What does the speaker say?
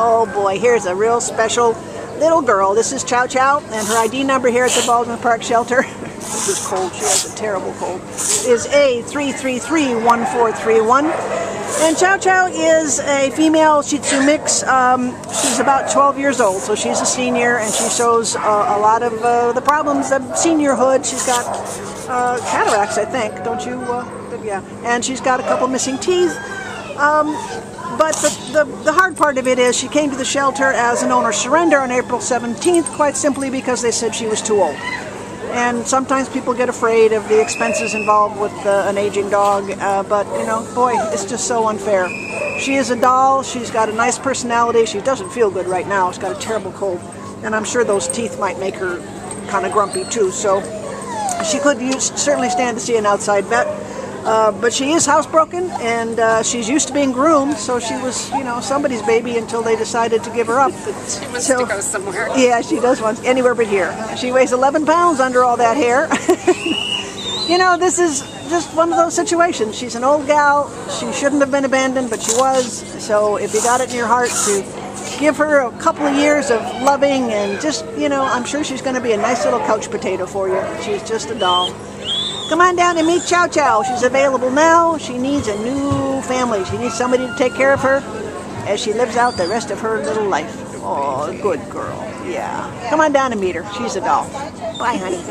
Oh boy, here's a real special little girl. This is Chow Chow, and her ID number here at the Baldwin Park Shelter. this is cold. She has a terrible cold. Is A3331431. And Chow Chow is a female Shih Tzu mix. Um, she's about 12 years old, so she's a senior, and she shows uh, a lot of uh, the problems of seniorhood. She's got uh, cataracts, I think, don't you? Uh, yeah, and she's got a couple missing teeth. Um, but the, the, the, hard part of it is she came to the shelter as an owner surrender on April 17th, quite simply because they said she was too old. And sometimes people get afraid of the expenses involved with uh, an aging dog, uh, but you know, boy, it's just so unfair. She is a doll, she's got a nice personality, she doesn't feel good right now, she's got a terrible cold, and I'm sure those teeth might make her kind of grumpy too, so she could use, certainly stand to see an outside vet. Uh, but she is housebroken, and uh, she's used to being groomed, so she was, you know, somebody's baby until they decided to give her up. she wants so, to go somewhere. Yeah, she does want anywhere but here. She weighs 11 pounds under all that hair. you know, this is just one of those situations. She's an old gal. She shouldn't have been abandoned, but she was. So if you got it in your heart to give her a couple of years of loving and just, you know, I'm sure she's going to be a nice little couch potato for you. She's just a doll. Come on down and meet Chow Chow. She's available now. She needs a new family. She needs somebody to take care of her as she lives out the rest of her little life. Oh, good girl. Yeah. Come on down and meet her. She's a doll. Bye, honey.